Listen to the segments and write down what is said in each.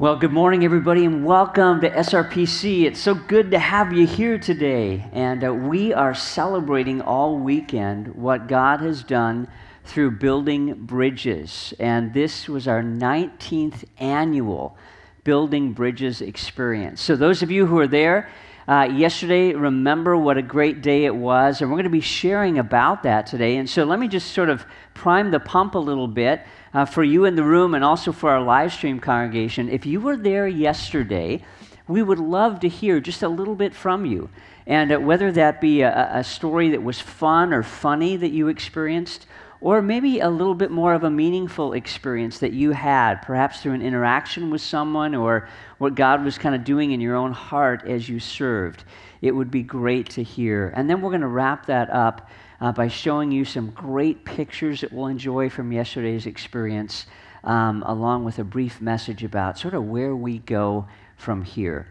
Well, good morning, everybody, and welcome to SRPC. It's so good to have you here today. And uh, we are celebrating all weekend what God has done through building bridges. And this was our 19th annual Building Bridges experience. So, those of you who are there, uh, yesterday, remember what a great day it was, and we're going to be sharing about that today. And so, let me just sort of prime the pump a little bit uh, for you in the room and also for our live stream congregation. If you were there yesterday, we would love to hear just a little bit from you. And uh, whether that be a, a story that was fun or funny that you experienced, or maybe a little bit more of a meaningful experience that you had, perhaps through an interaction with someone or what God was kind of doing in your own heart as you served. It would be great to hear. And then we're going to wrap that up uh, by showing you some great pictures that we'll enjoy from yesterday's experience, um, along with a brief message about sort of where we go from here.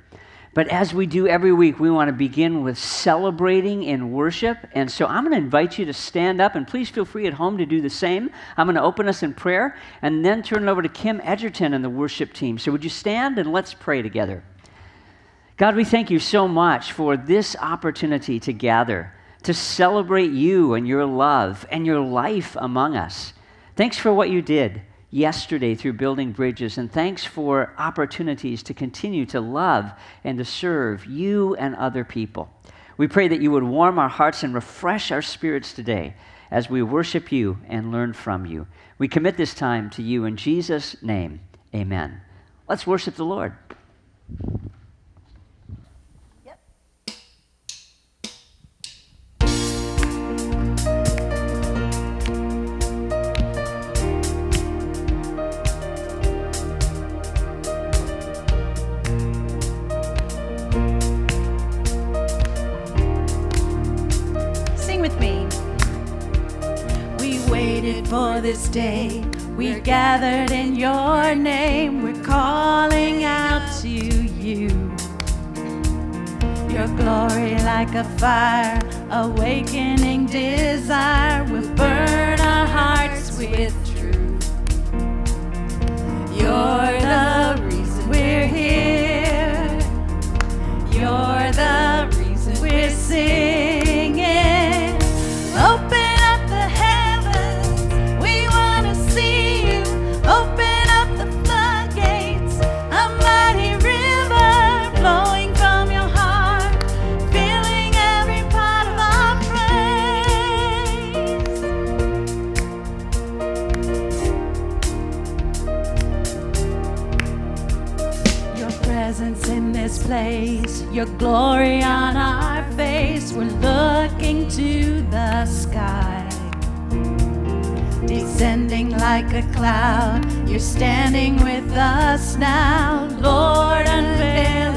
But as we do every week, we want to begin with celebrating in worship. And so I'm going to invite you to stand up, and please feel free at home to do the same. I'm going to open us in prayer and then turn it over to Kim Edgerton and the worship team. So would you stand and let's pray together? God, we thank you so much for this opportunity to gather to celebrate you and your love and your life among us. Thanks for what you did yesterday through building bridges, and thanks for opportunities to continue to love and to serve you and other people. We pray that you would warm our hearts and refresh our spirits today as we worship you and learn from you. We commit this time to you in Jesus' name. Amen. Let's worship the Lord. This day. We gathered in your name. We're calling out to you. Your glory like a fire, awakening desire will burn our hearts with truth. You're the reason we're here. You're the reason we're singing. Your glory on our face. We're looking to the sky. Descending like a cloud, you're standing with us now. Lord, unveil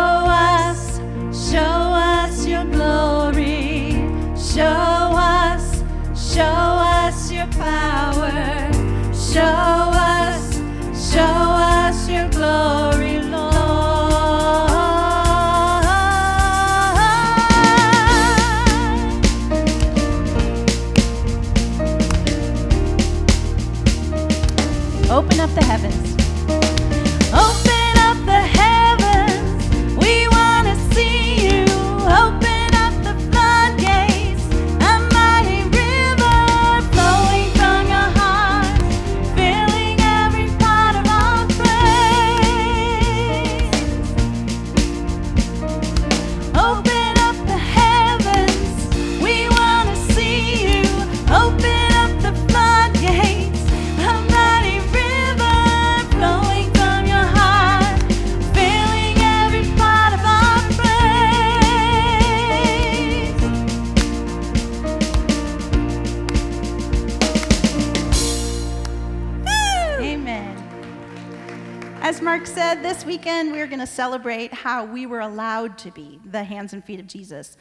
weekend we're going to celebrate how we were allowed to be the hands and feet of Jesus.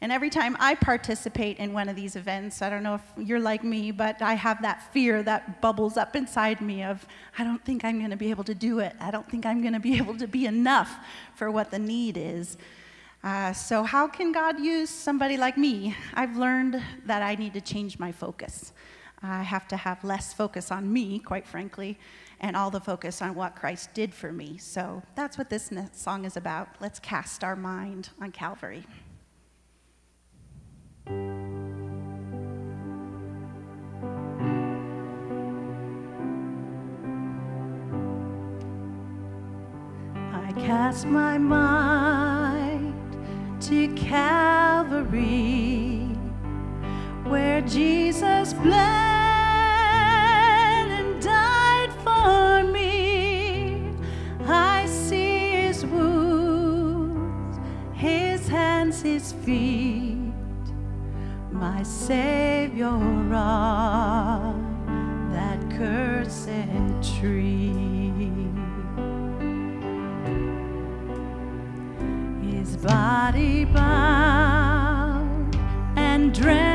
And every time I participate in one of these events, I don't know if you're like me, but I have that fear that bubbles up inside me of, I don't think I'm going to be able to do it. I don't think I'm going to be able to be enough for what the need is. Uh, so, how can God use somebody like me? I've learned that I need to change my focus. I have to have less focus on me, quite frankly, and all the focus on what Christ did for me. So, that's what this song is about. Let's cast our mind on Calvary. I cast my mind to Calvary, where Jesus bled my Savior on that cursed tree. His body bound and drenched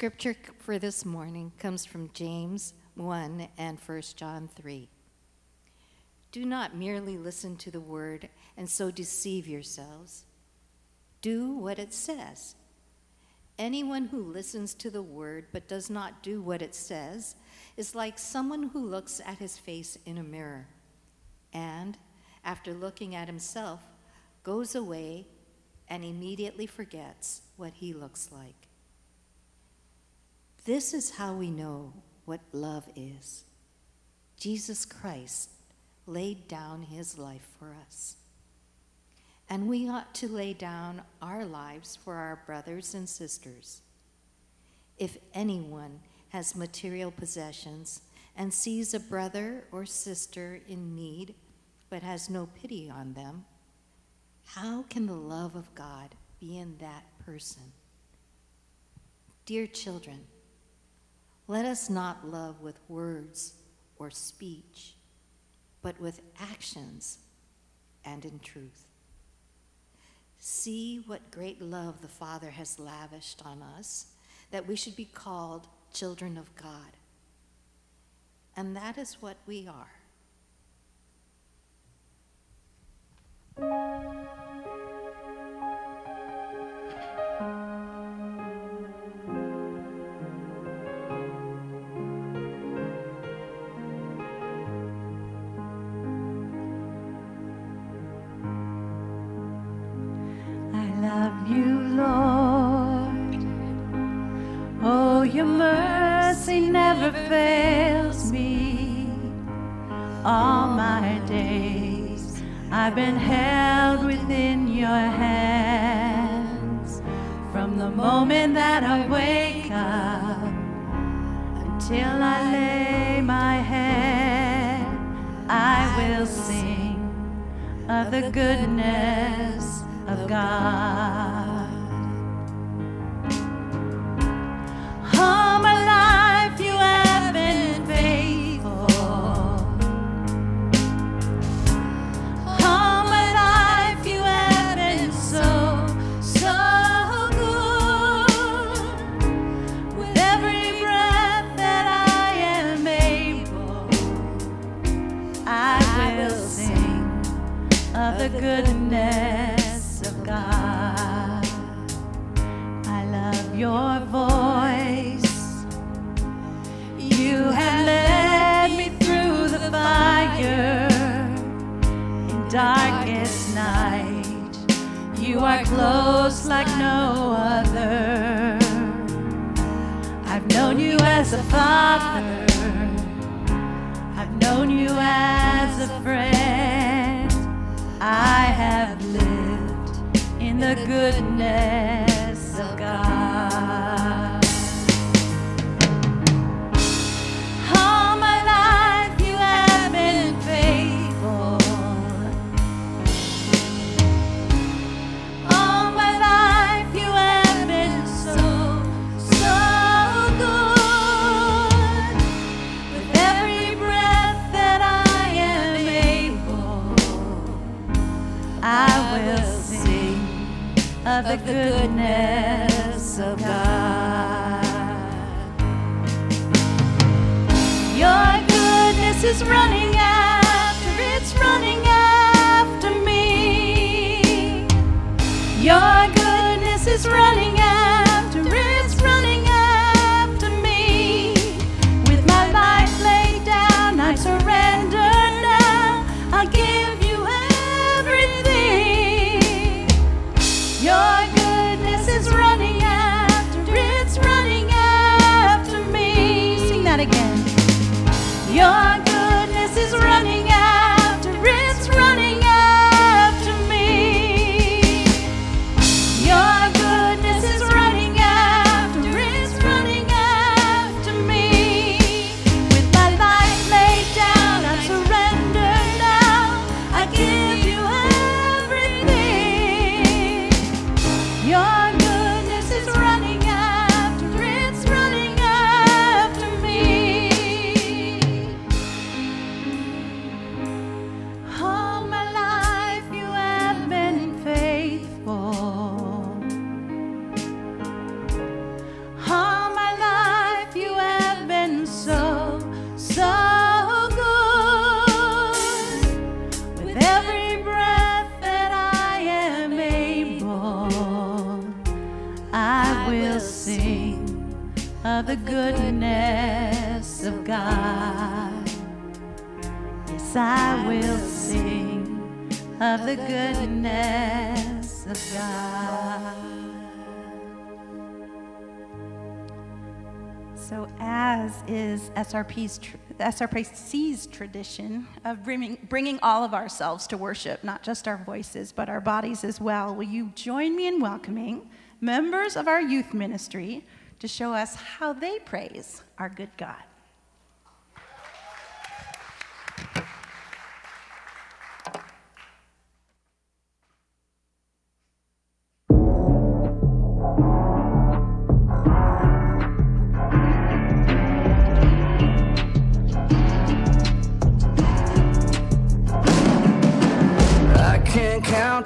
scripture for this morning comes from James 1 and 1 John 3. Do not merely listen to the word and so deceive yourselves. Do what it says. Anyone who listens to the word but does not do what it says is like someone who looks at his face in a mirror and, after looking at himself, goes away and immediately forgets what he looks like. This is how we know what love is. Jesus Christ laid down his life for us. And we ought to lay down our lives for our brothers and sisters. If anyone has material possessions and sees a brother or sister in need but has no pity on them, how can the love of God be in that person? Dear children, let us not love with words or speech, but with actions and in truth. See what great love the Father has lavished on us, that we should be called children of God. And that is what we are. Fails me. All my days I've been held within your hands. From the moment that I wake up until I lay my head, I will sing of the goodness of God. Are close like no other. I've known you as a father. I've known you as a friend. I have lived in the goodness of God. Of the goodness of God. Your goodness is running after, it's running after me. Your goodness is running SRP's, tr- SRPC's tradition of bringing, bringing all of ourselves to worship, not just our voices, but our bodies as well, will you join me in welcoming members of our youth ministry to show us how they praise our good God?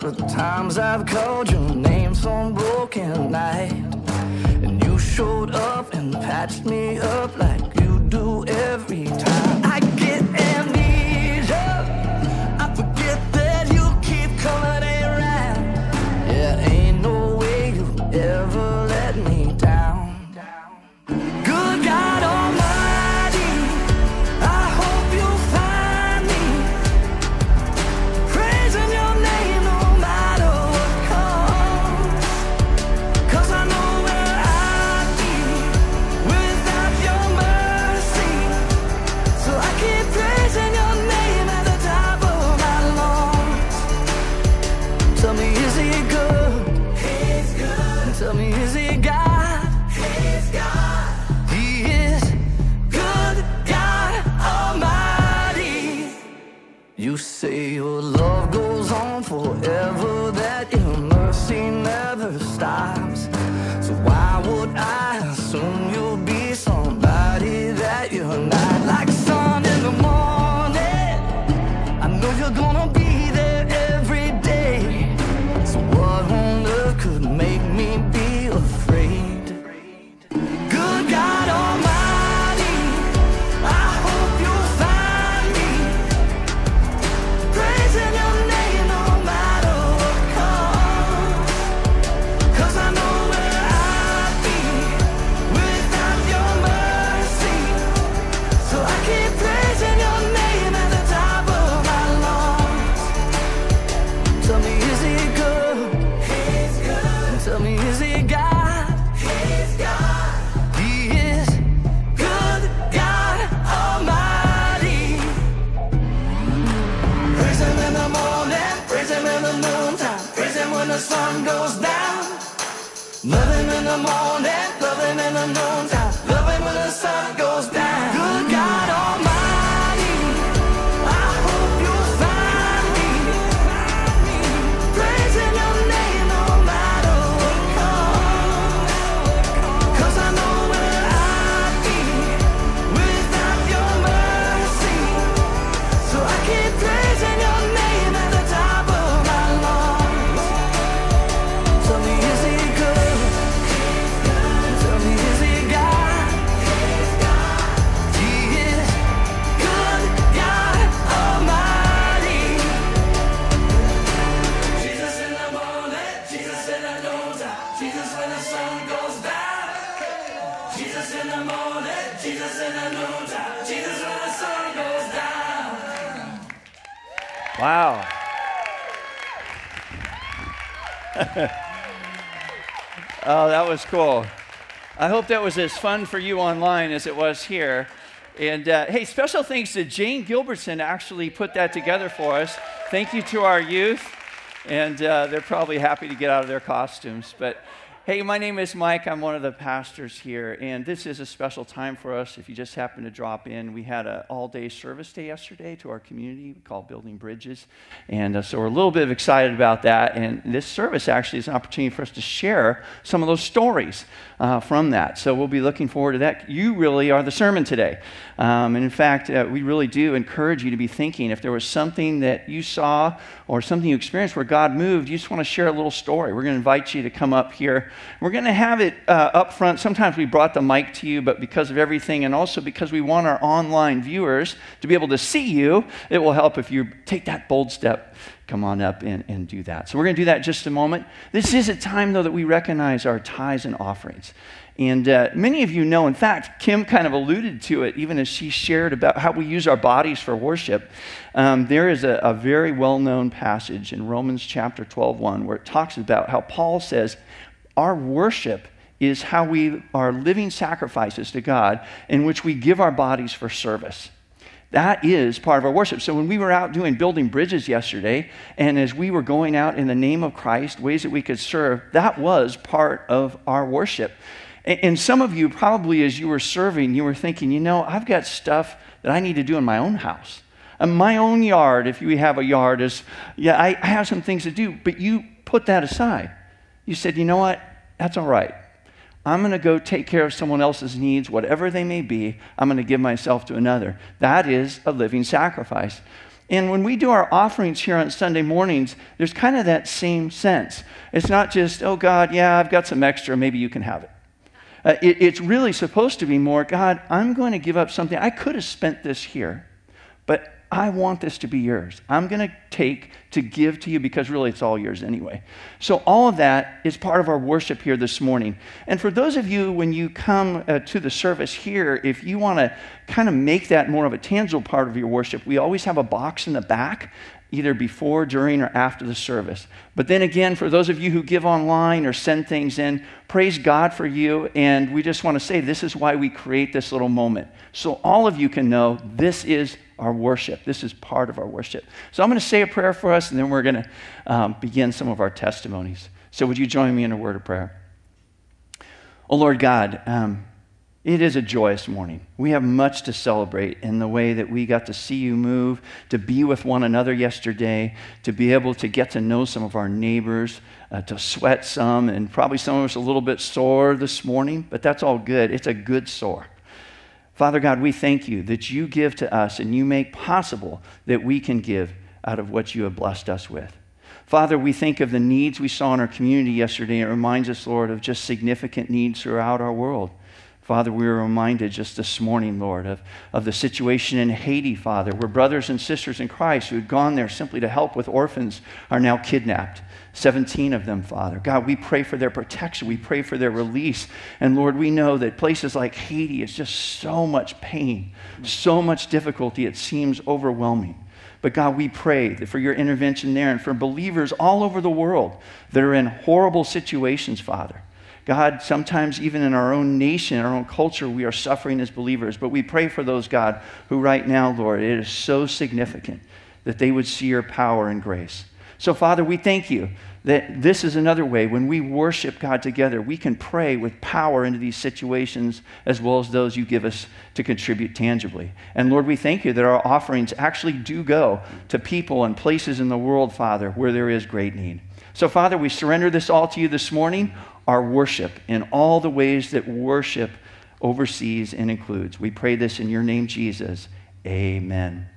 Count the times I've called your name some broken night. And you showed up and patched me up like you do every time. I was cool. I hope that was as fun for you online as it was here. And uh, hey, special thanks to Jane Gilbertson actually put that together for us. Thank you to our youth. And uh, they're probably happy to get out of their costumes. But hey, my name is Mike. I'm one of the pastors here. And this is a special time for us. If you just happen to drop in, we had an all day service day yesterday to our community called Building Bridges. And uh, so we're a little bit excited about that. And this service actually is an opportunity for us to share some of those stories uh, from that. So we'll be looking forward to that. You really are the sermon today. Um, and in fact, uh, we really do encourage you to be thinking if there was something that you saw or something you experienced where God moved, you just want to share a little story. We're going to invite you to come up here. We're going to have it uh, up front. Sometimes we brought the mic to you, but because of everything and also because we want our online viewers to be able to see you, it will help if you take that bold step come on up and, and do that. So we're going to do that just a moment. This is a time, though, that we recognize our tithes and offerings. And uh, many of you know, in fact, Kim kind of alluded to it even as she shared about how we use our bodies for worship. Um, there is a, a very well known passage in Romans chapter 12, 1, where it talks about how Paul says, Our worship is how we are living sacrifices to God in which we give our bodies for service. That is part of our worship. So when we were out doing building bridges yesterday, and as we were going out in the name of Christ, ways that we could serve, that was part of our worship. And some of you, probably as you were serving, you were thinking, you know, I've got stuff that I need to do in my own house. In my own yard, if you have a yard, is, yeah, I, I have some things to do, but you put that aside. You said, you know what? That's all right. I'm going to go take care of someone else's needs, whatever they may be. I'm going to give myself to another. That is a living sacrifice. And when we do our offerings here on Sunday mornings, there's kind of that same sense. It's not just, oh God, yeah, I've got some extra, maybe you can have it. Uh, it, it's really supposed to be more God, I'm going to give up something. I could have spent this here, but I want this to be yours. I'm going to take to give to you because really it's all yours anyway. So, all of that is part of our worship here this morning. And for those of you, when you come uh, to the service here, if you want to kind of make that more of a tangible part of your worship, we always have a box in the back either before, during, or after the service. But then again, for those of you who give online or send things in, praise God for you. And we just want to say this is why we create this little moment. So all of you can know this is our worship. This is part of our worship. So I'm going to say a prayer for us, and then we're going to um, begin some of our testimonies. So would you join me in a word of prayer? Oh, Lord God, um, it is a joyous morning. We have much to celebrate in the way that we got to see you move, to be with one another yesterday, to be able to get to know some of our neighbors, uh, to sweat some, and probably some of us a little bit sore this morning, but that's all good. It's a good sore. Father God, we thank you that you give to us and you make possible that we can give out of what you have blessed us with. Father, we think of the needs we saw in our community yesterday. It reminds us, Lord, of just significant needs throughout our world. Father, we were reminded just this morning, Lord, of, of the situation in Haiti, Father, where brothers and sisters in Christ who had gone there simply to help with orphans are now kidnapped. 17 of them, Father. God, we pray for their protection. We pray for their release. And Lord, we know that places like Haiti is just so much pain, so much difficulty, it seems overwhelming. But God, we pray for your intervention there and for believers all over the world that are in horrible situations, Father. God, sometimes even in our own nation, our own culture, we are suffering as believers. But we pray for those, God, who right now, Lord, it is so significant that they would see your power and grace. So, Father, we thank you that this is another way when we worship God together, we can pray with power into these situations as well as those you give us to contribute tangibly. And Lord, we thank you that our offerings actually do go to people and places in the world, Father, where there is great need. So, Father, we surrender this all to you this morning our worship in all the ways that worship oversees and includes. We pray this in your name, Jesus. Amen.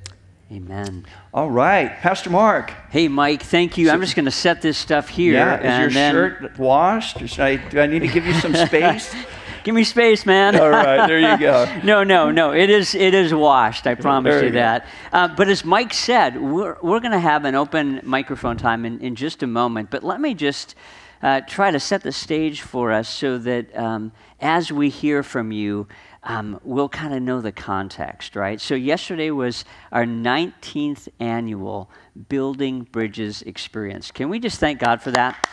Amen. All right, Pastor Mark. Hey, Mike, thank you. I'm just going to set this stuff here. Yeah, is your then- shirt washed? I, do I need to give you some space? Give me space, man. All right, there you go. no, no, no. It is, it is washed. I promise There you you that. Uh, but as Mike said, we're, we're going to have an open microphone time in, in just a moment. But let me just uh, try to set the stage for us so that um, as we hear from you, um, we'll kind of know the context, right? So, yesterday was our 19th annual Building Bridges experience. Can we just thank God for that?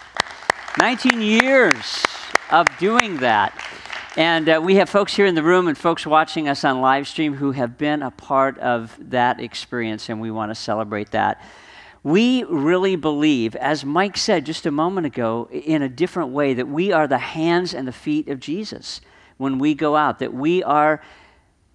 19 years of doing that. And uh, we have folks here in the room and folks watching us on live stream who have been a part of that experience, and we want to celebrate that. We really believe, as Mike said just a moment ago, in a different way, that we are the hands and the feet of Jesus when we go out, that we are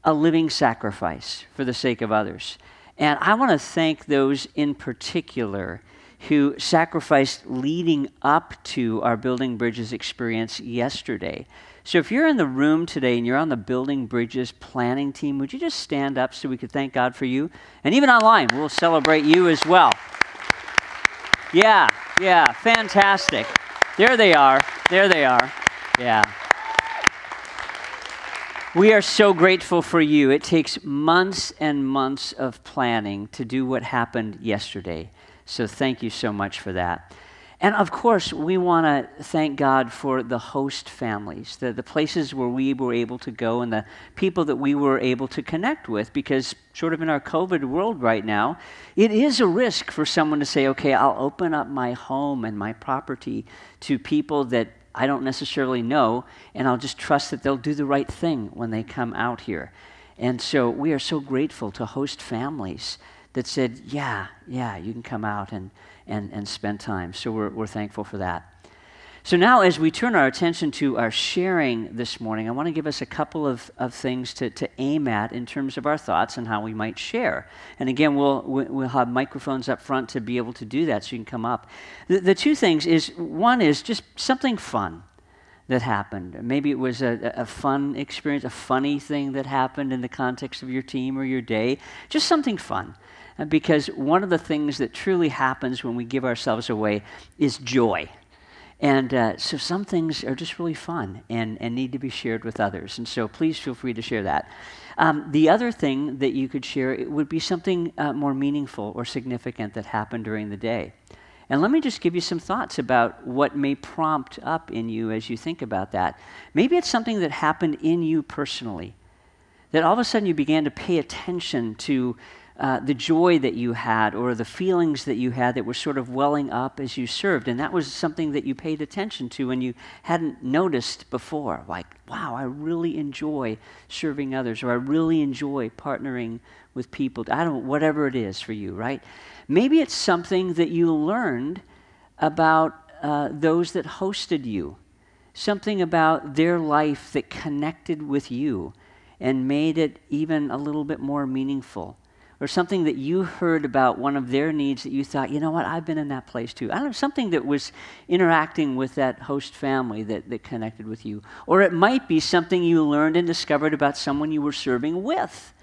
a living sacrifice for the sake of others. And I want to thank those in particular who sacrificed leading up to our Building Bridges experience yesterday. So if you're in the room today and you're on the Building Bridges planning team, would you just stand up so we could thank God for you? And even online, we'll celebrate you as well. Yeah, yeah, fantastic. There they are. There they are. Yeah. We are so grateful for you. It takes months and months of planning to do what happened yesterday. So thank you so much for that. And of course, we want to thank God for the host families, the, the places where we were able to go and the people that we were able to connect with, because, sort of in our COVID world right now, it is a risk for someone to say, okay, I'll open up my home and my property to people that I don't necessarily know, and I'll just trust that they'll do the right thing when they come out here. And so we are so grateful to host families that said, yeah, yeah, you can come out and and, and spend time. So we're, we're thankful for that. So now, as we turn our attention to our sharing this morning, I want to give us a couple of, of things to, to aim at in terms of our thoughts and how we might share. And again, we'll, we'll have microphones up front to be able to do that so you can come up. The, the two things is one is just something fun that happened. Maybe it was a, a fun experience, a funny thing that happened in the context of your team or your day, just something fun. Uh, because one of the things that truly happens when we give ourselves away is joy. And uh, so some things are just really fun and, and need to be shared with others. And so please feel free to share that. Um, the other thing that you could share it would be something uh, more meaningful or significant that happened during the day. And let me just give you some thoughts about what may prompt up in you as you think about that. Maybe it's something that happened in you personally, that all of a sudden you began to pay attention to uh, the joy that you had or the feelings that you had that were sort of welling up as you served. And that was something that you paid attention to and you hadn't noticed before. Like, wow, I really enjoy serving others or I really enjoy partnering with people. I don't, whatever it is for you, right? Maybe it's something that you learned about uh, those that hosted you, something about their life that connected with you and made it even a little bit more meaningful or something that you heard about one of their needs that you thought, you know what, I've been in that place too. I don't know, something that was interacting with that host family that, that connected with you. Or it might be something you learned and discovered about someone you were serving with.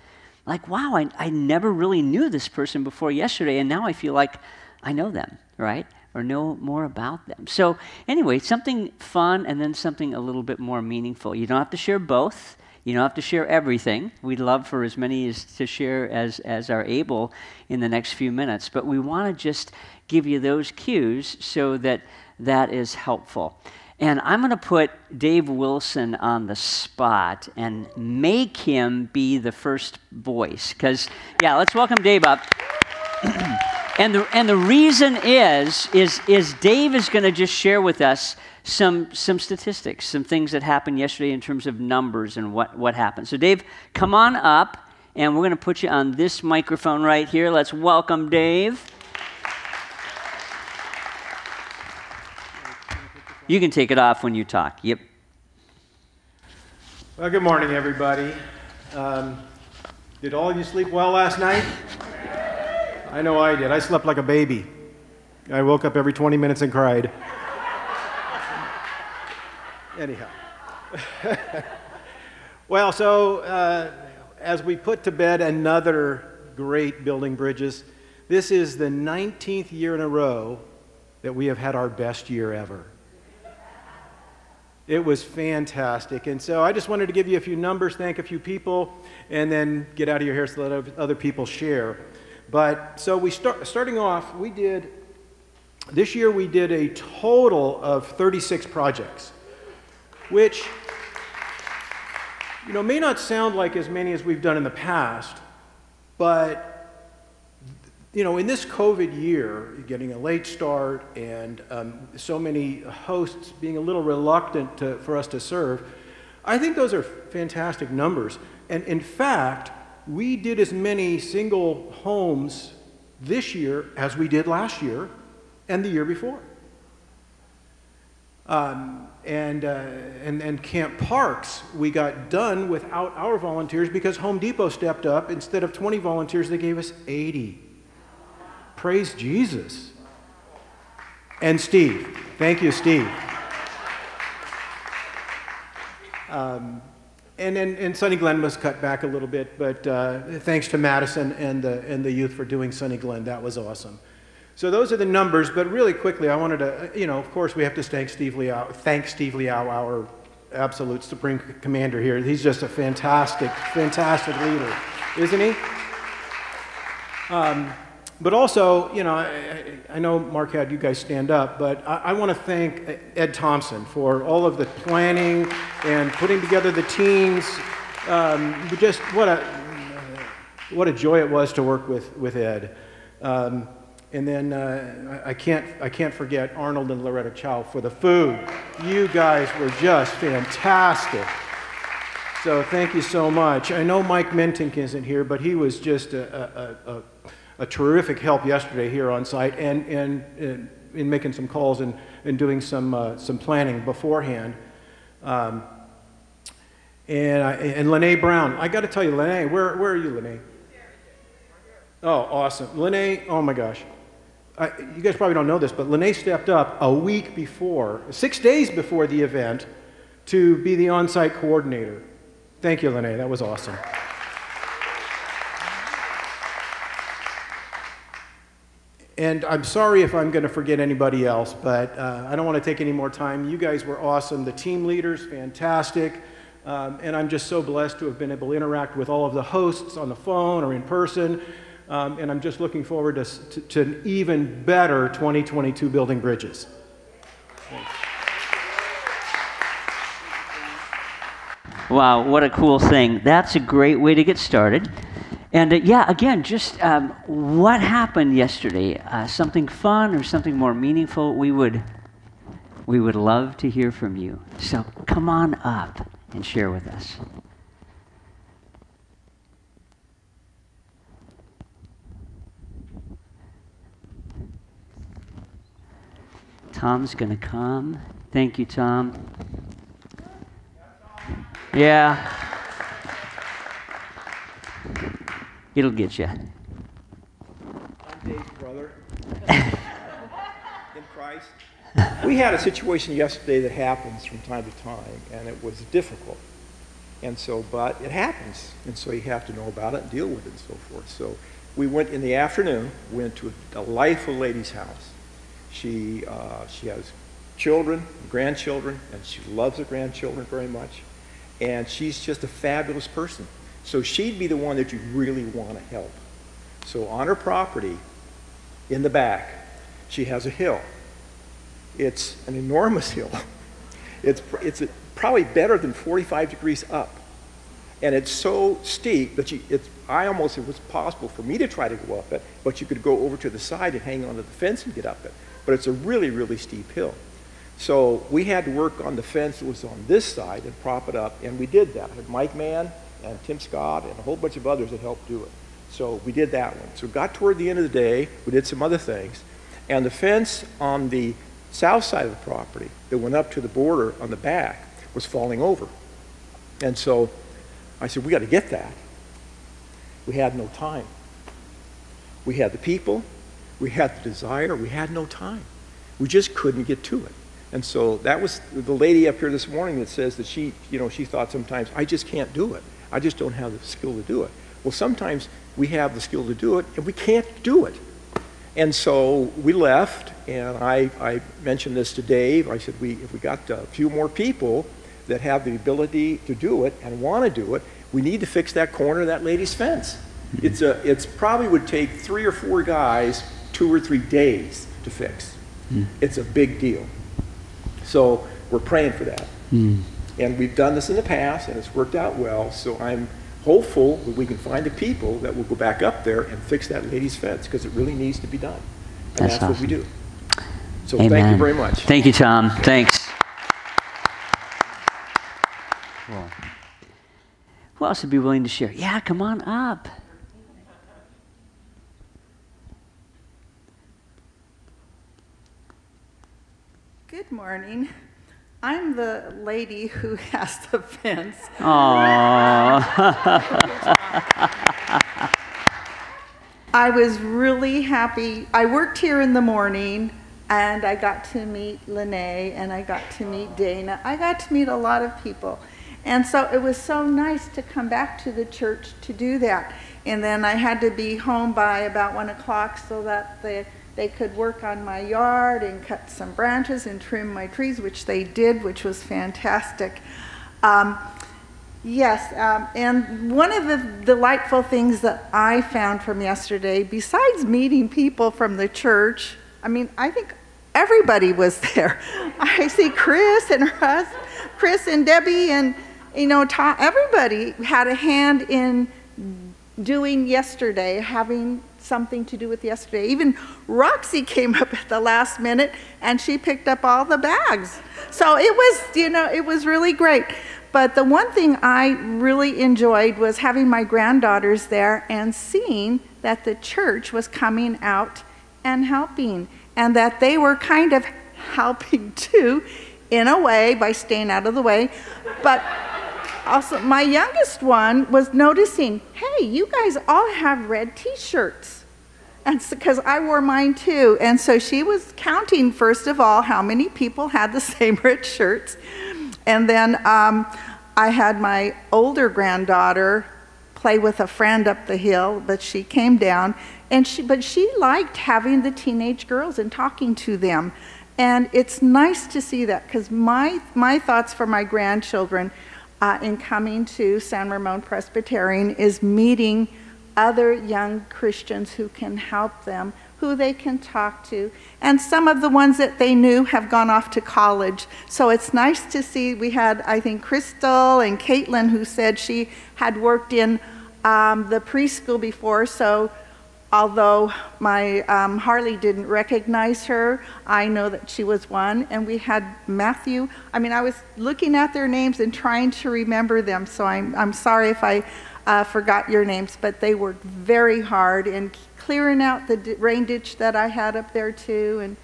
Like, wow, I, I never really knew this person before yesterday, and now I feel like I know them, right? Or know more about them. So, anyway, something fun and then something a little bit more meaningful. You don't have to share both. You don't have to share everything. We'd love for as many as to share as, as are able in the next few minutes, but we want to just give you those cues so that that is helpful. And I'm going to put Dave Wilson on the spot and make him be the first voice. Because, yeah, let's welcome Dave up. and, the, and the reason is, is, is Dave is going to just share with us some, some statistics, some things that happened yesterday in terms of numbers and what, what happened. So, Dave, come on up, and we're going to put you on this microphone right here. Let's welcome Dave. You can take it off when you talk. Yep. Well, good morning, everybody. Um, did all of you sleep well last night? I know I did. I slept like a baby. I woke up every 20 minutes and cried. Anyhow. well, so uh, as we put to bed another great building bridges, this is the 19th year in a row that we have had our best year ever. It was fantastic. And so I just wanted to give you a few numbers, thank a few people, and then get out of your hair so let other people share. But so we start starting off, we did this year we did a total of 36 projects which you know may not sound like as many as we've done in the past, but you know in this COVID year, getting a late start and um, so many hosts being a little reluctant to, for us to serve, I think those are fantastic numbers. And in fact, we did as many single homes this year as we did last year and the year before. Um, and, uh, and, and Camp Parks, we got done without our volunteers because Home Depot stepped up. Instead of 20 volunteers, they gave us 80. Praise Jesus. And Steve. Thank you, Steve. Um, and, and, and Sunny Glen was cut back a little bit, but uh, thanks to Madison and the, and the youth for doing Sunny Glen. That was awesome. So those are the numbers, but really quickly, I wanted to, you know, of course, we have to thank Steve Liao, thank Steve Liao, our absolute supreme commander here. He's just a fantastic, fantastic leader, isn't he? Um, but also, you know, I, I- know Mark had you guys stand up, but I, I want to thank Ed Thompson for all of the planning and putting together the teams. Um, just what a what a joy it was to work with with Ed. Um, and then uh, I, can't I can't forget Arnold and Loretta Chow for the food. You guys were just fantastic. So thank you so much. I know Mike Mentink isn't here, but he was just a, a, a, a terrific help yesterday here on site and, and, and in making some calls and, and doing some, uh, some planning beforehand. Um, and, I, and Lene Brown, I got to tell you, Lene, where, where are you, Lene? Oh, awesome. Lene, oh my gosh. I, you guys probably don't know this, but Lene stepped up a week before, six days before the event, to be the on site coordinator. Thank you, Lene. That was awesome. And I'm sorry if I'm going to forget anybody else, but uh, I don't want to take any more time. You guys were awesome. The team leaders, fantastic. Um, and I'm just so blessed to have been able to interact with all of the hosts on the phone or in person. Um, and I'm just looking forward to, to, to an even better 2022 Building Bridges. Wow, what a cool thing. That's a great way to get started. And uh, yeah, again, just um, what happened yesterday? Uh, something fun or something more meaningful? We would, we would love to hear from you. So come on up and share with us. Tom's going to come. Thank you, Tom. Yeah. It'll get you. I'm Dave's brother in Christ. We had a situation yesterday that happens from time to time, and it was difficult. And so, but it happens, and so you have to know about it and deal with it and so forth. So we went in the afternoon, went to a delightful lady's house. She, uh, she has children, grandchildren, and she loves her grandchildren very much. And she's just a fabulous person. So she'd be the one that you really want to help. So on her property, in the back, she has a hill. It's an enormous hill. It's, it's probably better than 45 degrees up. And it's so steep that you, it's, I almost, it was possible for me to try to go up it, but you could go over to the side and hang onto the fence and get up it. But it's a really, really steep hill. So we had to work on the fence that was on this side and prop it up, and we did that. I had Mike Mann and Tim Scott and a whole bunch of others that helped do it. So we did that one. So got toward the end of the day, we did some other things, and the fence on the south side of the property that went up to the border on the back was falling over. And so I said, we got to get that. We had no time. We had the people, we had the desire, we had no time. We just couldn't get to it. And so that was the lady up here this morning that says that she, you know, she thought sometimes, I just can't do it. I just don't have the skill to do it. Well, sometimes we have the skill to do it and we can't do it. And so we left, and I, I mentioned this to Dave. I said, we, if we got a few more people that have the ability to do it and want to do it, we need to fix that corner of that lady's fence. It's, a, it's probably would take three or four guys two or three days to fix. Hmm. It's a big deal. So we're praying for that. Hmm. And we've done this in the past, and it's worked out well. So I'm hopeful that we can find the people that will go back up there and fix that lady's fence because it really needs to be done. And That's that's, what we do. So thank you very much. Thank you, Tom. Thanks. Cool. Who else would be willing to share? Yeah, come on up. Good morning. I'm the lady who has the fence. Aww. I was really happy. I worked here in the morning and I got to meet Lene and I got to meet Dana. I got to meet a lot of people. And so it was so nice to come back to the church to do that. And then I had to be home by about one o'clock so that they, they could work on my yard and cut some branches and trim my trees, which they did, which was fantastic. Um, Yes, um, and one of the delightful things that I found from yesterday, besides meeting people from the church, I mean, I think everybody was there. I see Chris and Russ, Chris and Debbie, and you know, Tom, everybody had a hand in doing yesterday, having something to do with yesterday. Even Roxy came up at the last minute and she picked up all the bags. So it was, you know, it was really great. But the one thing I really enjoyed was having my granddaughters there and seeing that the church was coming out and helping, and that they were kind of helping too, in a way, by staying out of the way. But also, my youngest one was noticing hey, you guys all have red t shirts. And because I wore mine too. And so she was counting, first of all, how many people had the same red shirts. And then um, I had my older granddaughter play with a friend up the hill, but she came down. And she, but she liked having the teenage girls and talking to them. And it's nice to see that because my, my thoughts for my grandchildren uh, in coming to San Ramon Presbyterian is meeting other young Christians who can help them who they can talk to. And some of the ones that they knew have gone off to college. So it's nice to see. We had, I think, Crystal and Caitlin who said she had worked in um, the preschool before. So although my um, Harley didn't recognize her, I know that she was one. And we had Matthew. I mean, I was looking at their names and trying to remember them. So I'm, I'm sorry if I uh, forgot your names, but they worked very hard in clearing out the rain ditch that I had up there too. And,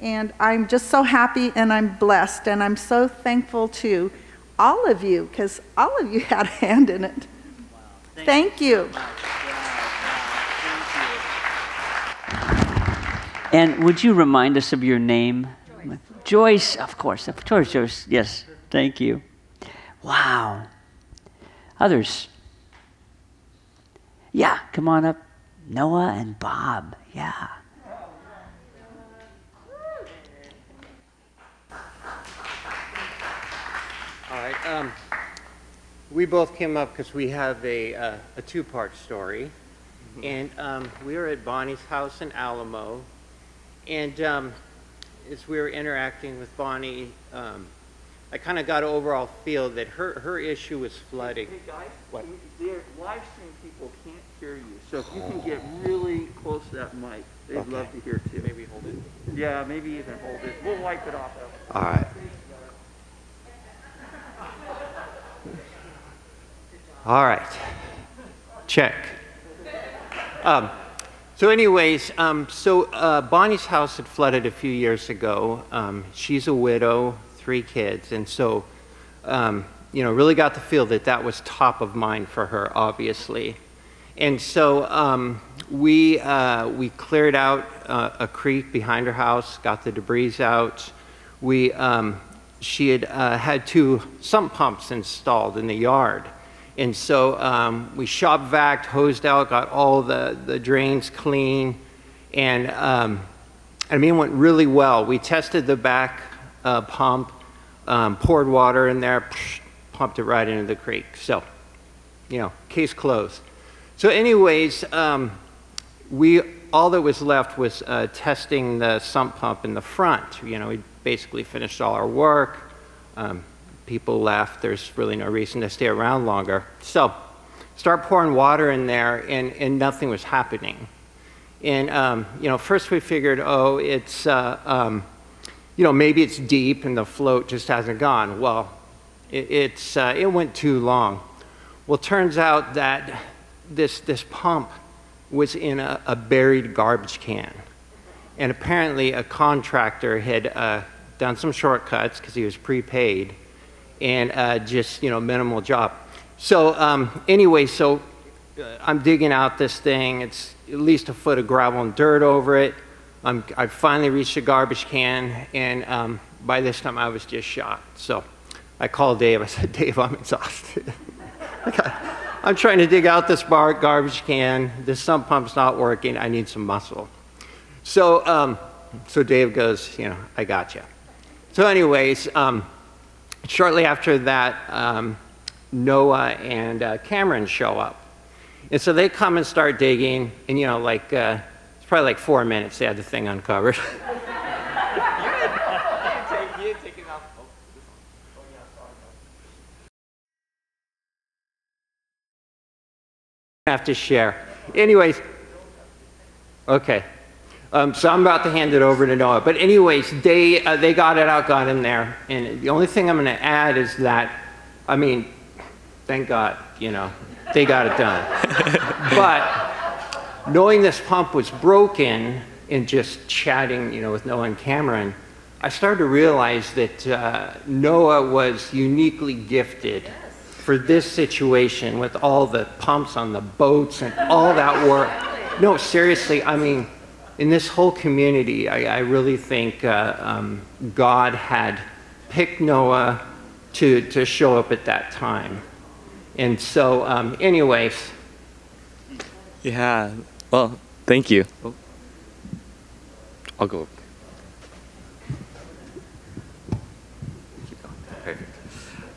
and I'm just so happy and I'm blessed and I'm so thankful to all of you because all of you had a hand in it. Thank Thank you. And would you remind us of your name? Joyce, of course. Of course, Joyce. Yes, thank you. Wow. Others? Yeah, come on up. Noah and Bob. Yeah. All right. Um, we both came up because we have a, uh, a two-part story. And um, we were at Bonnie's house in Alamo. And um, as we were interacting with Bonnie, um, I kind of got an overall feel that her, her issue was flooding. Hey guys, What? their live stream people can't hear you, so if you can get really close to that mic, they'd Okay. love to hear too. Maybe hold it. Yeah, maybe even hold it. We'll wipe it off. All right. All right. Check. Um, so, anyways, um, so uh, Bonnie's house had flooded a few years ago. Um, she's a widow, three kids, and so, um, you know, really got to feel that that was top of mind for her, obviously. And so um, we, uh, we cleared out uh, a creek behind her house, got the debris out. We, um, she had uh, had two sump pumps installed in the yard. And so um, we shop vac, hosed out, got all the, the drains clean. And um, I mean, it went really well. We tested the back uh, pump, um, poured water in there, pumped it right into the creek. So, you know, case closed. So, anyways, um, we all that was left was uh, testing the sump pump in the front. You know, we basically finished all our work. Um, people left. There's really no reason to stay around longer. So, start pouring water in there, and, and nothing was happening. And um, you know, first we figured, oh, it's uh, um, you know maybe it's deep and the float just hasn't gone. Well, it, it's uh, it went too long. Well, turns out that this this pump was in a, a buried garbage can, and apparently a contractor had uh, done some shortcuts because he was prepaid, and uh, just you know minimal job. So um, anyway, so uh, I'm digging out this thing. It's at least a foot of gravel and dirt over it. I'm, I finally reached the garbage can, and um, by this time I was just shot. So I called Dave. I said, Dave, I'm exhausted. Okay. I'm trying to dig out this bar garbage can. This sump pump's not working. I need some muscle. So, um, so Dave goes, you know, I got you. So, anyways, um, shortly after that, um, Noah and uh, Cameron show up. And so they come and start digging, and you know, like, uh, it's probably like four minutes they had the thing uncovered. have to share. Anyways, okay. Um, so I'm about to hand it over to Noah. But anyways, they, uh, they got it out, got in there. And the only thing I'm going to add is that, I mean, thank God, you know, they got it done. but knowing this pump was broken and just chatting, you know, with Noah and Cameron, I started to realize that uh, Noah was uniquely gifted for this situation with all the pumps on the boats and all that work. No, seriously, I mean, in this whole community, I, I really think uh, um, God had picked Noah to, to show up at that time. And so, um, anyways, Yeah. Well, thank you. I'll go. Keep going. Perfect.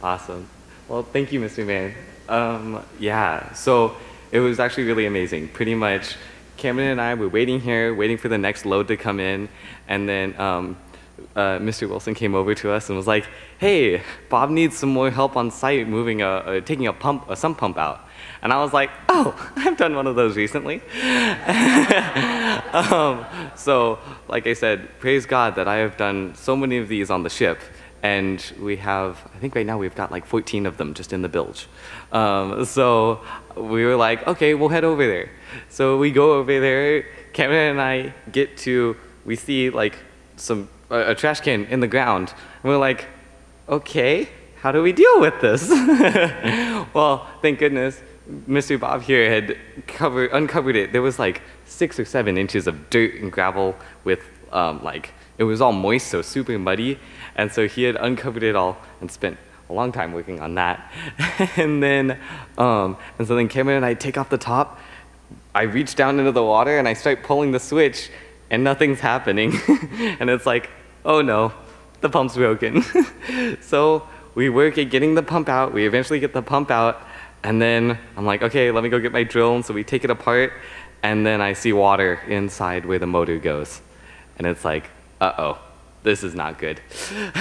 Awesome. Well, thank you, Mr. Man. Um, yeah. So it was actually really amazing. Pretty much, Cameron and I were waiting here, waiting for the next load to come in, and then um, uh, Mr. Wilson came over to us and was like, "Hey, Bob needs some more help on site, moving a, uh, taking a pump, a sump pump out." And I was like, "Oh, I've done one of those recently." um, so, like I said, praise God that I have done so many of these on the ship, and we have, I think right now we've got like 14 of them just in the bilge. Um, so we were like, okay, we'll head over there. So we go over there. Cameron and I get to, we see like some a, a trash can in the ground, and we're like, okay, how do we deal with this? well, thank goodness, Mr. Bob here had covered, uncovered it. There was like six or seven inches of dirt and gravel with um, like it was all moist, so super muddy, and so he had uncovered it all and spent a long time working on that. and then, um, and so then Cameron and I take off the top. I reach down into the water and I start pulling the switch, and nothing's happening. and it's like, oh no, the pump's broken. so we work at getting the pump out. We eventually get the pump out, and then I'm like, okay, let me go get my drill. And so we take it apart, and then I see water inside where the motor goes. And it's like, uh oh, this is not good.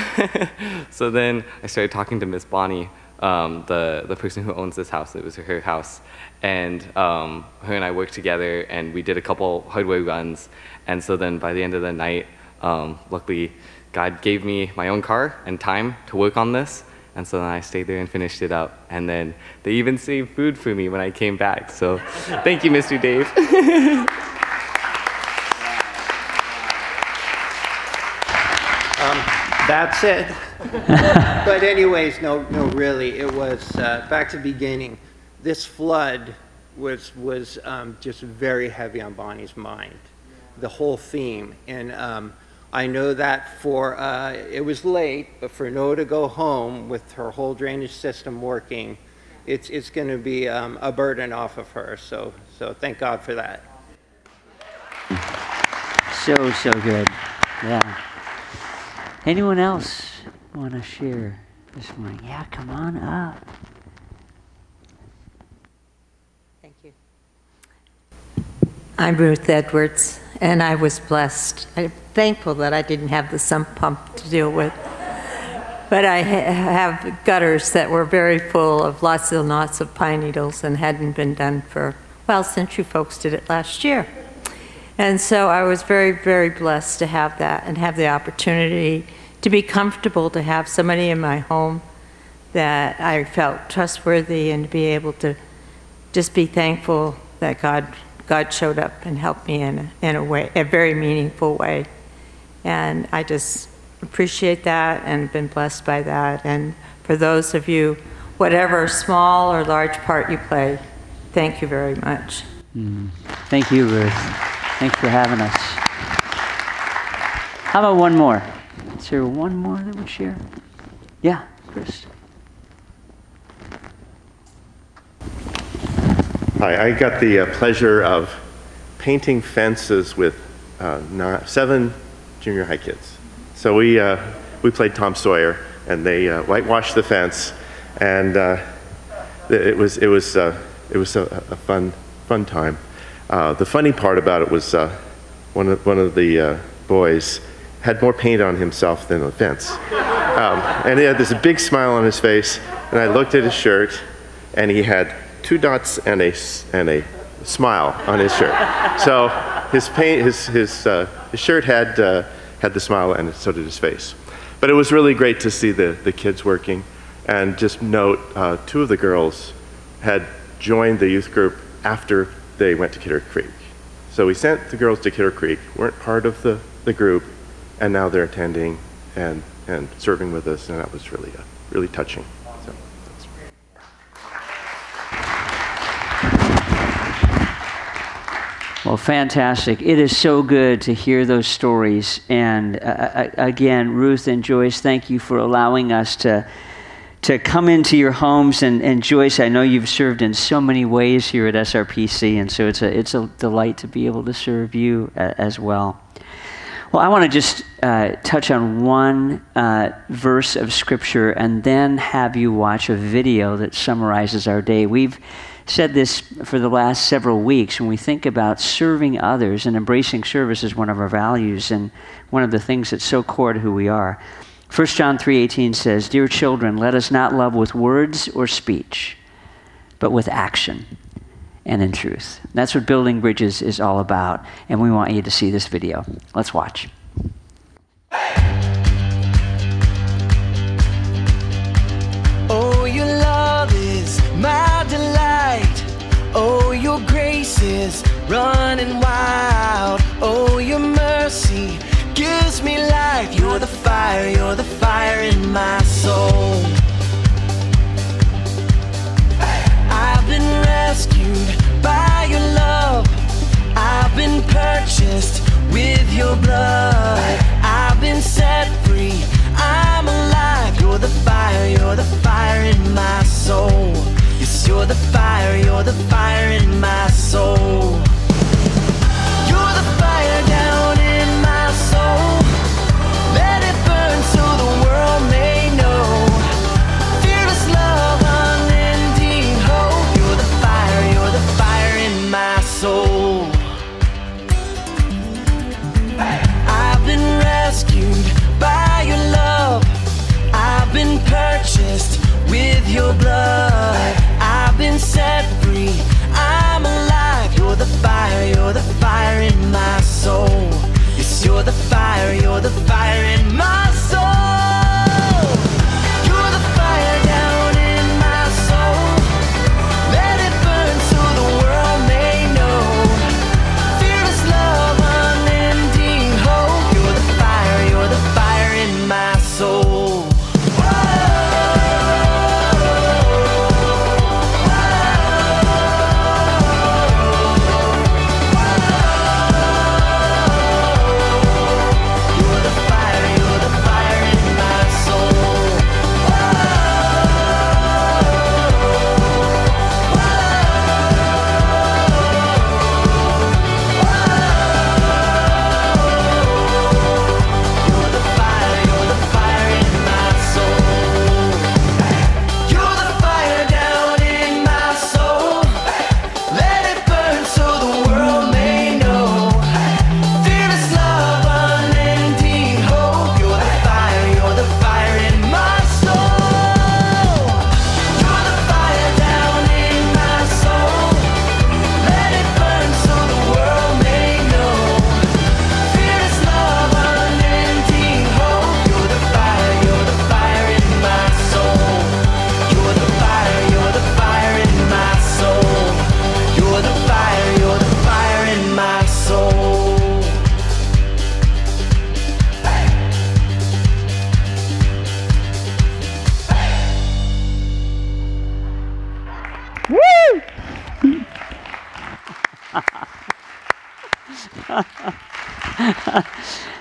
so then I started talking to Miss Bonnie, um, the, the person who owns this house. It was her house. And um, her and I worked together, and we did a couple hardware runs. And so then by the end of the night, um, luckily, God gave me my own car and time to work on this. And so then I stayed there and finished it up. And then they even saved food for me when I came back. So thank you, Mr. Dave. that's it. but anyways, no, no, really, it was uh, back to the beginning. This flood was was um, just very heavy on Bonnie's mind, the whole theme, and um, I know that for uh, it was late, but for Noah to go home with her whole drainage system working, it's it's going to be um, a burden off of her. So so thank God for that. So, so good. Yeah. Anyone else want to share this morning? Yeah, come on up. Thank you. I'm Ruth Edwards, and I was blessed. I'm thankful that I didn't have the sump pump to deal with. But I ha- have gutters that were very full of lots and lots of pine needles and hadn't been done for, well, since you folks did it last year. And so I was very, very blessed to have that and have the opportunity to be comfortable to have somebody in my home that I felt trustworthy and to be able to just be thankful that God, God showed up and helped me in, a- in a way, a very meaningful way. And I just appreciate that and been blessed by that. And for those of you, whatever small or large part you play, thank you very much. Mm. Thank you, Ruth. Thanks for having us. How about one more? Is there one more that would share? Yeah, Chris. Hi, I got the uh, pleasure of painting fences with uh, ni- seven junior high kids. So we, uh, we played Tom Sawyer, and they uh, whitewashed the fence. And uh, it was, it was, uh, it was a, a fun, fun time. Uh, the funny part about it was uh, one, of, one of the uh, boys had more paint on himself than the fence. Um, and he had this big smile on his face, and I looked at his shirt, and he had two dots and a, and a smile on his shirt. So his, paint, his, his, uh, his shirt had, uh, had the smile, and so did his face. But it was really great to see the, the kids working. And just note, uh, two of the girls had joined the youth group after they went to Kidder Creek. So we sent the girls to Kidder Creek, weren't part of the, the group, and now they're attending and, and serving with us, and that was really, uh, really touching. So, Well, fantastic. It is so good to hear those stories. And uh, uh, again, Ruth and Joyce, thank you for allowing us to, to come into your homes. And, and Joyce, I know you've served in so many ways here at SRPC, and so it's a, it's a delight to be able to serve you uh, as well. Well, I want to just uh, touch on one uh, verse of Scripture and then have you watch a video that summarizes our day. We've said this for the last several weeks when we think about serving others and embracing service is one of our values and one of the things that's so core to who we are. 1 John 3:18 says, "Dear children, let us not love with words or speech, but with action." and in truth. That's what building bridges is all about, and we want you to see this video. Let's watch. Oh, your love is my delight. Oh, your grace is running wild. Oh, your mercy gives me life. You're the fire, you're the fire in my soul. I've been rescued by your love. I've been purchased with your blood. I've been set free. I'm alive. You're the fire, you're the fire in my soul. Yes, you're the fire, you're the fire in my soul.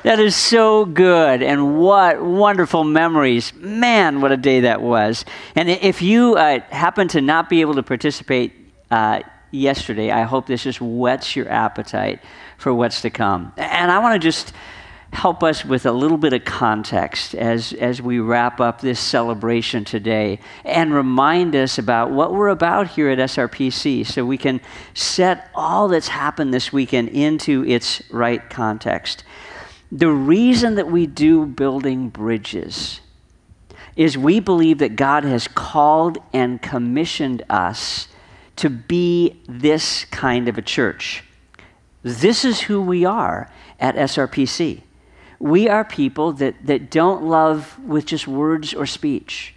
That is so good, and what wonderful memories. Man, what a day that was. And if you uh, happen to not be able to participate uh, yesterday, I hope this just whets your appetite for what's to come. And I want to just help us with a little bit of context as, as we wrap up this celebration today and remind us about what we're about here at SRPC so we can set all that's happened this weekend into its right context. The reason that we do building bridges is we believe that God has called and commissioned us to be this kind of a church. This is who we are at SRPC. We are people that, that don't love with just words or speech.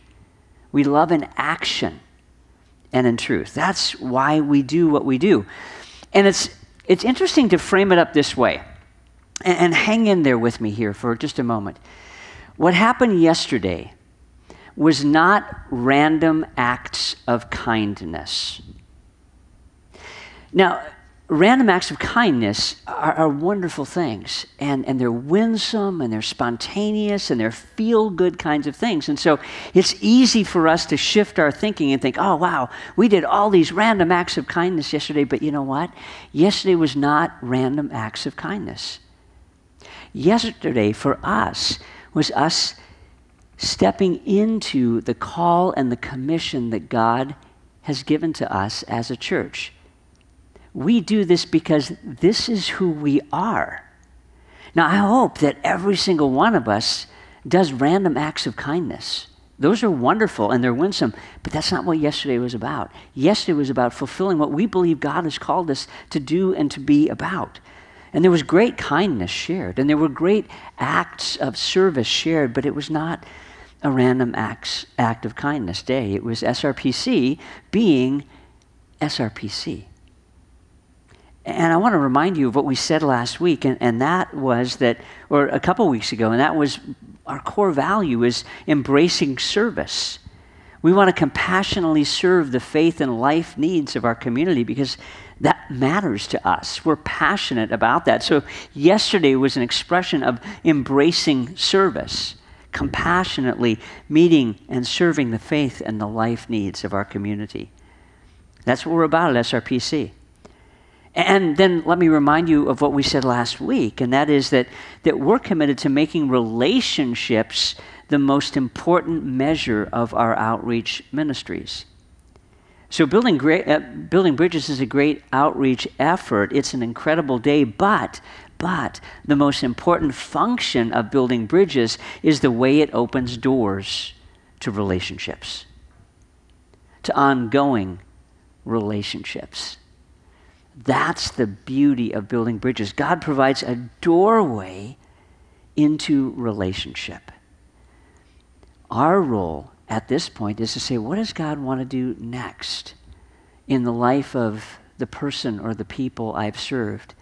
We love in action and in truth. That's why we do what we do. And it's, it's interesting to frame it up this way. And, and hang in there with me here for just a moment. What happened yesterday was not random acts of kindness. Now, random acts of kindness are, are, wonderful things, and, and they're winsome, and they're spontaneous, and they're feel good kinds of things. And so it's easy for us to shift our thinking and think, oh, wow, we did all these random acts of kindness yesterday, but you know what? Yesterday was not random acts of kindness. Yesterday, for us, was us stepping into the call and the commission that God has given to us as a church. We do this because this is who we are. Now, I hope that every single one of us does random acts of kindness. Those are wonderful and they're winsome, but that's not what yesterday was about. Yesterday was about fulfilling what we believe God has called us to do and to be about. And there was great kindness shared, and there were great acts of service shared, but it was not a random acts, act of kindness day. It was SRPC being SRPC. And I want to remind you of what we said last week, and, and that was that, or a couple weeks ago, and that was our core value is embracing service. We want to compassionately serve the faith and life needs of our community because that matters to us. We're passionate about that. So, yesterday was an expression of embracing service, compassionately meeting and serving the faith and the life needs of our community. That's what we're about at SRPC. And then let me remind you of what we said last week, and that is that, that we're committed to making relationships the most important measure of our outreach ministries. So, building, great, uh, building bridges is a great outreach effort. It's an incredible day, but, but the most important function of building bridges is the way it opens doors to relationships, to ongoing relationships. That's the beauty of building bridges. God provides a doorway into relationship. Our role at this point is to say, what does God want to do next in the life of the person or the people I've served?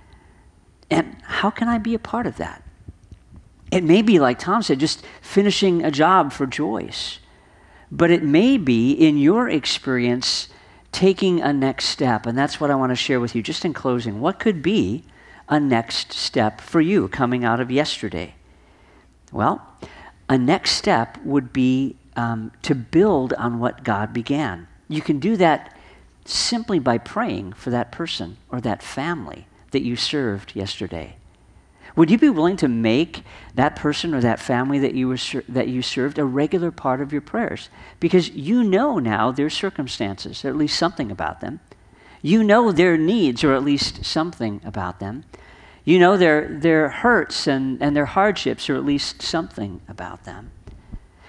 And how can I be a part of that? It may be, like Tom said, just finishing a job for Joyce. But it may be, in your experience, taking a next step. And that's what I want to share with you just in closing. What could be a next step for you coming out of yesterday? Well, a next step would be um, to build on what God began. You can do that simply by praying for that person or that family that you served yesterday. Would you be willing to make that person or that family that you, were, that you served a regular part of your prayers? Because you know now their circumstances, or at least something about them. You know their needs, or at least something about them. You know their, their hurts and, and their hardships, or at least something about them.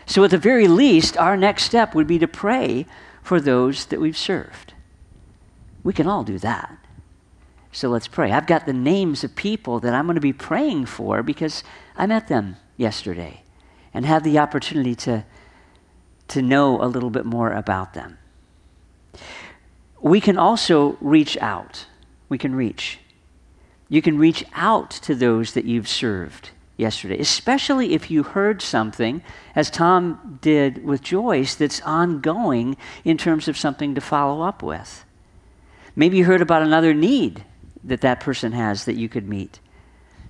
So, at the very least, our next step would be to pray for those that we've served. We can all do that. So let's pray. I've got the names of people that I'm going to be praying for because I met them yesterday and have the opportunity to, to know a little bit more about them. We can also reach out. We can reach. You can reach out to those that you've served yesterday, especially if you heard something, as Tom did with Joyce, that's ongoing in terms of something to follow up with. Maybe you heard about another need that that person has that you could meet.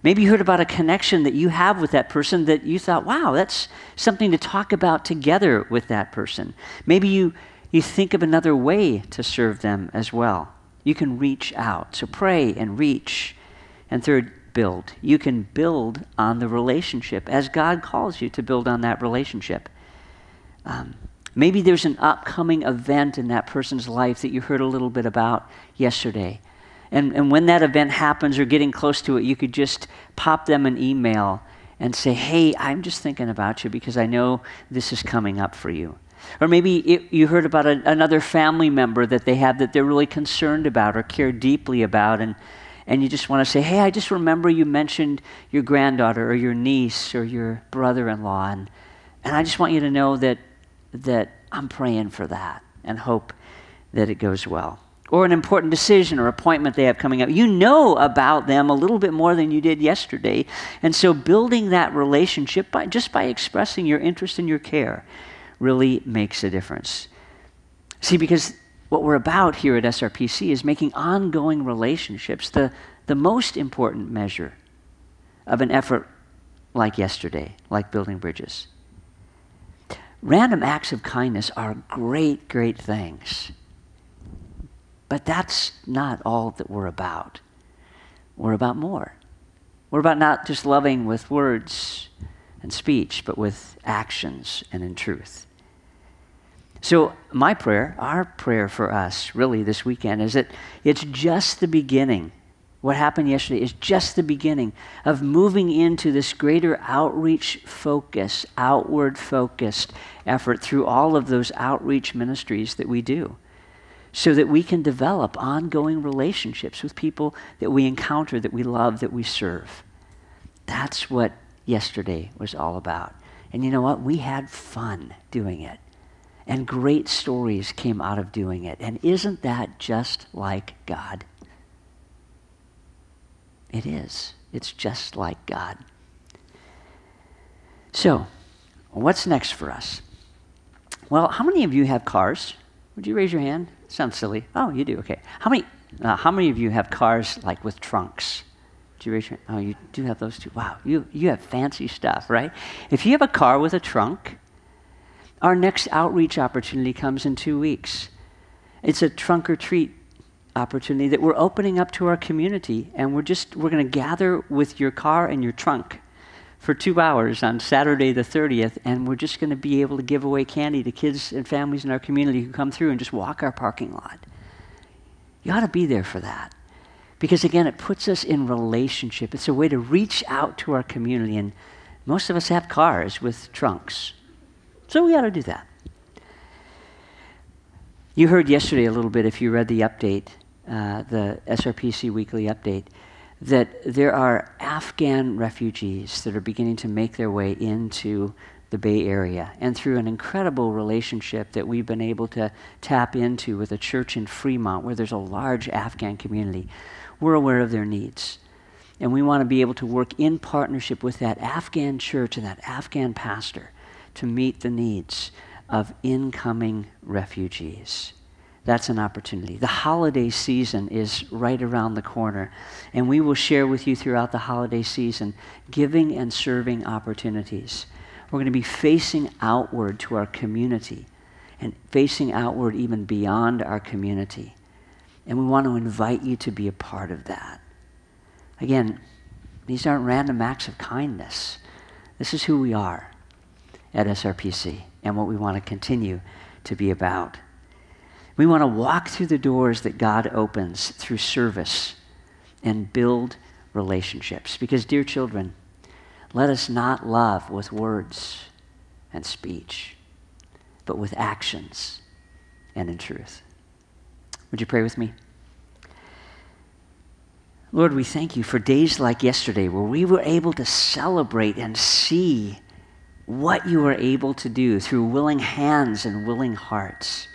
Maybe you heard about a connection that you have with that person that you thought, wow, that's something to talk about together with that person. Maybe you, you think of another way to serve them as well. You can reach out. So pray and reach. And third, build. You can build on the relationship as God calls you to build on that relationship. Um, maybe there's an upcoming event in that person's life that you heard a little bit about yesterday. And, and when that event happens or getting close to it, you could just pop them an email and say, hey, I'm just thinking about you because I know this is coming up for you. Or maybe it, you heard about a, another family member that they have that they're really concerned about or care deeply about, and, and you just want to say, hey, I just remember you mentioned your granddaughter or your niece or your brother in law, and, and I just want you to know that, that I'm praying for that and hope that it goes well or an important decision or appointment they have coming up. You know about them a little bit more than you did yesterday. And so building that relationship by, just by expressing your interest and your care really makes a difference. See, because what we're about here at SRPC is making ongoing relationships the, the most important measure of an effort like yesterday, like building bridges. Random acts of kindness are great, great things. But that's not all that we're about. We're about more. We're about not just loving with words and speech, but with actions and in truth. So, my prayer, our prayer for us really this weekend, is that it's just the beginning. What happened yesterday is just the beginning of moving into this greater outreach focus, outward focused effort through all of those outreach ministries that we do so that we can develop ongoing relationships with people that we encounter, that we love, that we serve. That's what yesterday was all about. And you know what? We had fun doing it. And great stories came out of doing it. And isn't that just like God? It is. It's just like God. So, what's next for us? Well, how many of you have cars? Would you raise your hand? Sounds silly. Oh, you do. Okay. How many? Uh, how many of you have cars like with trunks? Do you raise your? Oh, you do have those too. Wow, you you have fancy stuff, right? If you have a car with a trunk, our next outreach opportunity comes in two weeks. It's a trunk or treat opportunity that we're opening up to our community, and we're just we're going to gather with your car and your trunk for two hours on Saturday the 30th, and we're just going to be able to give away candy to kids and families in our community who come through and just walk our parking lot. You ought to be there for that. Because again, it puts us in relationship. It's a way to reach out to our community, and most of us have cars with trunks. So we ought to do that. You heard yesterday a little bit, if you read the update, uh, the SRPC weekly update that there are Afghan refugees that are beginning to make their way into the Bay Area. And through an incredible relationship that we've been able to tap into with a church in Fremont, where there's a large Afghan community, we're aware of their needs. And we want to be able to work in partnership with that Afghan church and that Afghan pastor to meet the needs of incoming refugees that's an opportunity. The holiday season is right around the corner, and we will share with you throughout the holiday season giving and serving opportunities. We're going to be facing outward to our community and facing outward even beyond our community. And we want to invite you to be a part of that. Again, these aren't random acts of kindness. This is who we are at SRPC and what we want to continue to be about. We want to walk through the doors that God opens through service and build relationships. Because, dear children, let us not love with words and speech, but with actions and in truth. Would you pray with me? Lord, we thank you for days like yesterday where we were able to celebrate and see what you were able to do through willing hands and willing hearts.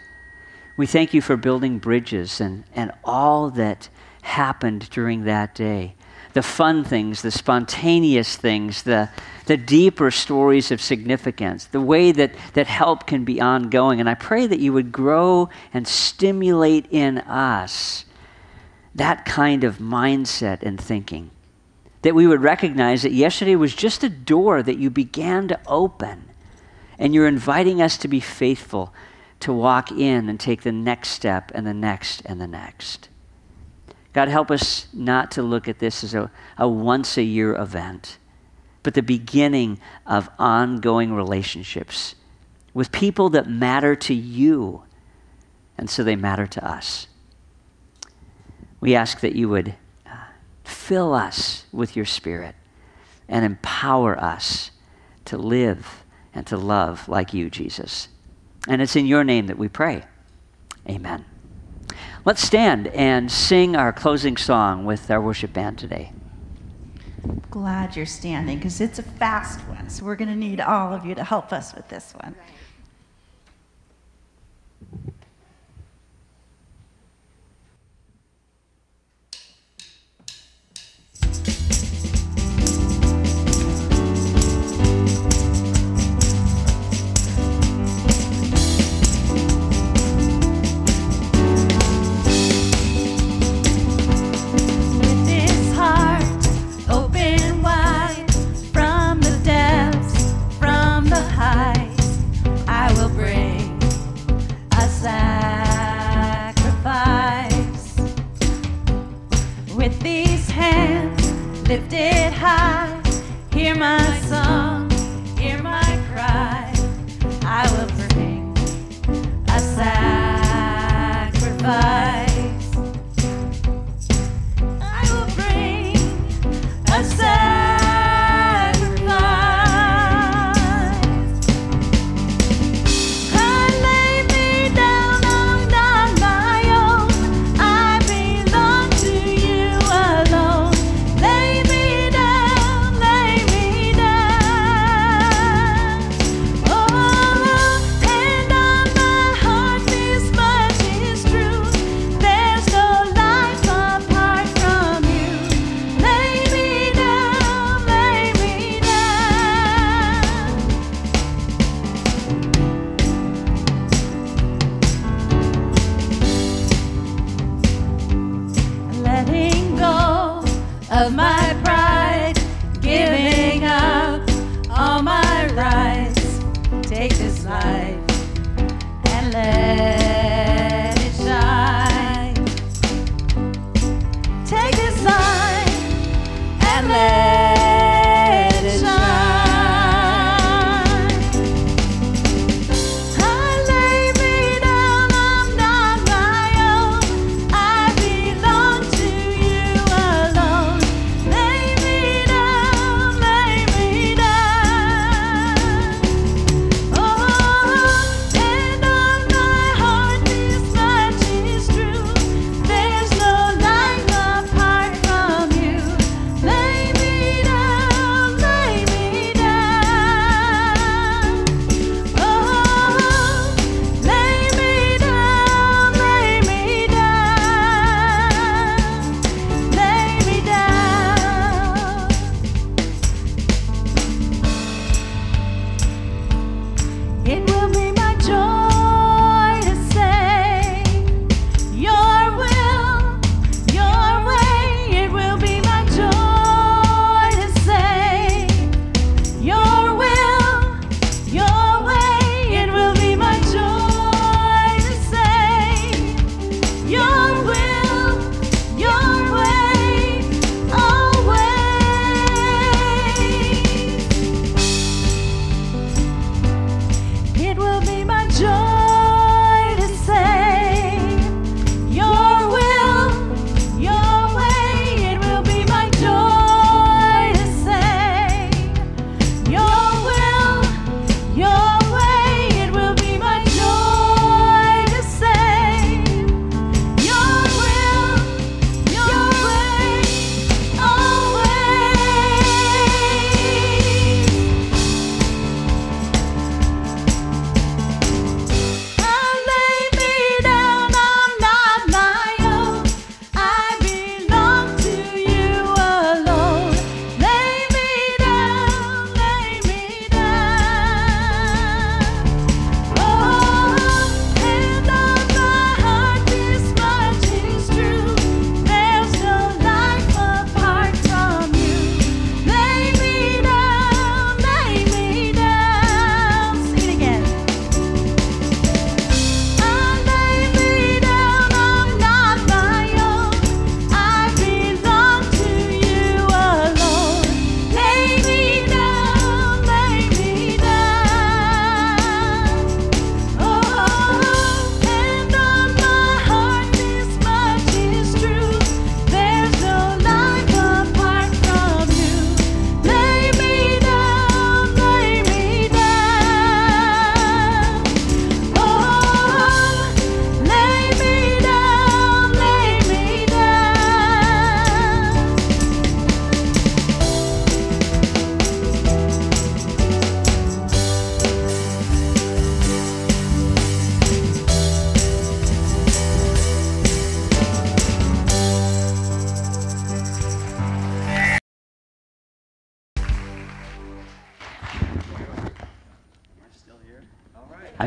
We thank you for building bridges and, and all that happened during that day. The fun things, the spontaneous things, the, the deeper stories of significance, the way that, that help can be ongoing. And I pray that you would grow and stimulate in us that kind of mindset and thinking. That we would recognize that yesterday was just a door that you began to open, and you're inviting us to be faithful to walk in and take the next step and the next and the next. God, help us not to look at this as a, a once a year event, but the beginning of ongoing relationships with people that matter to you, and so they matter to us. We ask that you would uh, fill us with your Spirit and empower us to live and to love like you, Jesus. And it's in your name that we pray. Amen. Let's stand and sing our closing song with our worship band today. Glad you're standing because it's a fast one. So we're going to need all of you to help us with this one.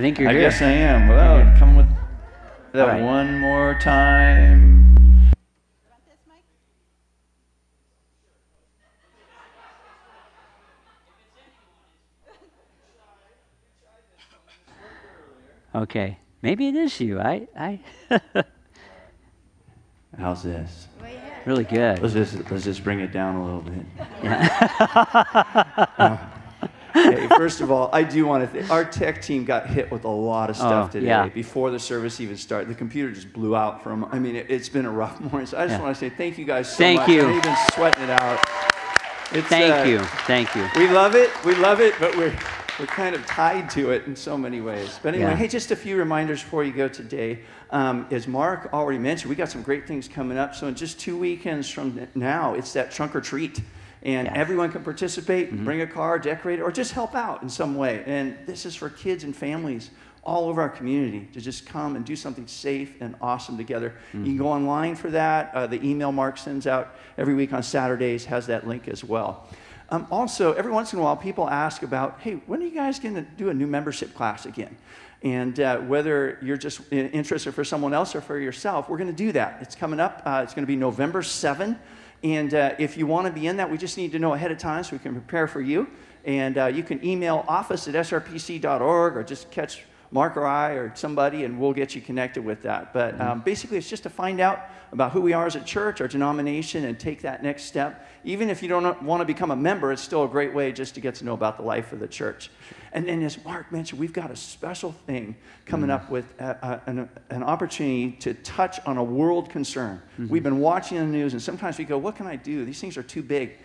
Think you're I here. guess I am. Well, come with that right. one more time. Okay. Maybe it is you. I, I How's this? really good. Let's just let's just bring it down a little bit. Yeah. Uh, hey, first of all, I do want to. Th- our tech team got hit with a lot of stuff Oh, today. yeah. Before the service even started, the computer just blew out from. I mean, it, has been a rough morning. So I just Yeah. want to say thank you guys so Thank much. you. I know You've been sweating it out. It's, Thank uh, you. Thank you. We love it. We love it, but we're we're kind of tied to it in so many ways. But anyway, Yeah. hey, just a few reminders before you go today. Um, as Mark already mentioned, we got some great things coming up. So in just two weekends from now, it's that trunk or treat. And Yeah. Mm-hmm. everyone can participate, bring a car, decorate it, or just help out in some way. And this is for kids and families all over our community to just come and do something safe and awesome together. You can go online for that. Uh, the email Mark sends out every week on Saturdays has that link as well. Um, also, every once in a while, people ask about, hey, when are you guys going to do a new membership class again? And uh, whether you're just interested for someone else or for yourself, we're going to do that. It's coming up. Uh, it's going to be November 7. And uh, if you want to be in that, we just need to know ahead of time so we can prepare for you. And uh, you can email office at srpc.org or just catch Mark or I or somebody, and we'll get you connected with that. But um, basically, it's just to find out about who we are as a church, our denomination, and take that next step. Even if you don't want to become a member, it's still a great way just to get to know about the life of the church. And then, as Mark mentioned, we've got a special thing coming up with uh, uh, an, an opportunity to touch on a world concern. We've been watching the news, and sometimes we go, What can I do? These things are too big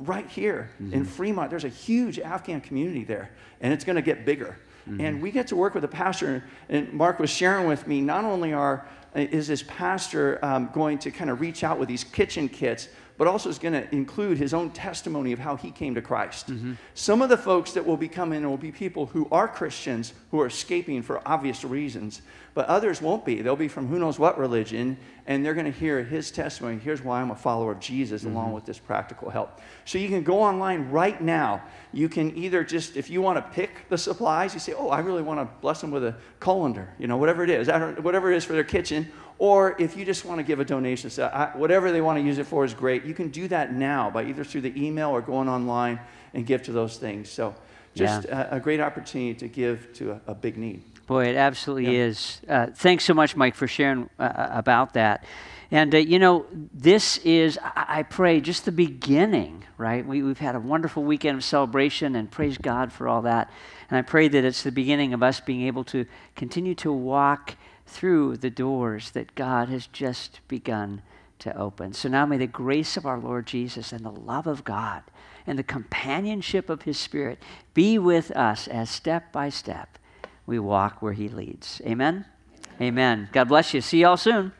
right here in Fremont, there's a huge Afghan community there, and it's going to get bigger. And we get to work with a pastor, and Mark was sharing with me. Not only are is this pastor um, going to kind of reach out with these kitchen kits, but also is going to include his own testimony of how he came to Christ. Mm-hmm. Some of the folks that will be coming will be people who are Christians who are escaping for obvious reasons, but others won't be. They'll be from who knows what religion, and they're going to hear his testimony. Here's why I'm a follower of Jesus, along mm-hmm. with this practical help. So you can go online right now. You can either just, if you want to pick the supplies, you say, oh, I really want to bless them with a colander, you know, whatever it is, whatever it is for their kitchen. Or if you just want to give a donation, so I, whatever they want to use it for is great. You can do that now by either through the email or going online and give to those things. So just a, a great opportunity to give to a, a big need. Boy, it absolutely Yeah. is. Uh, thanks so much, Mike, for sharing uh, about that. And, uh, you know, this is, I, I pray, just the beginning, right? We, we've had a wonderful weekend of celebration, and praise God for all that. And I pray that it's the beginning of us being able to continue to walk through the doors that God has just begun to open. So now may the grace of our Lord Jesus and the love of God and the companionship of His Spirit be with us as step by step we walk where He leads. Amen? Amen. God bless you. See y'all soon.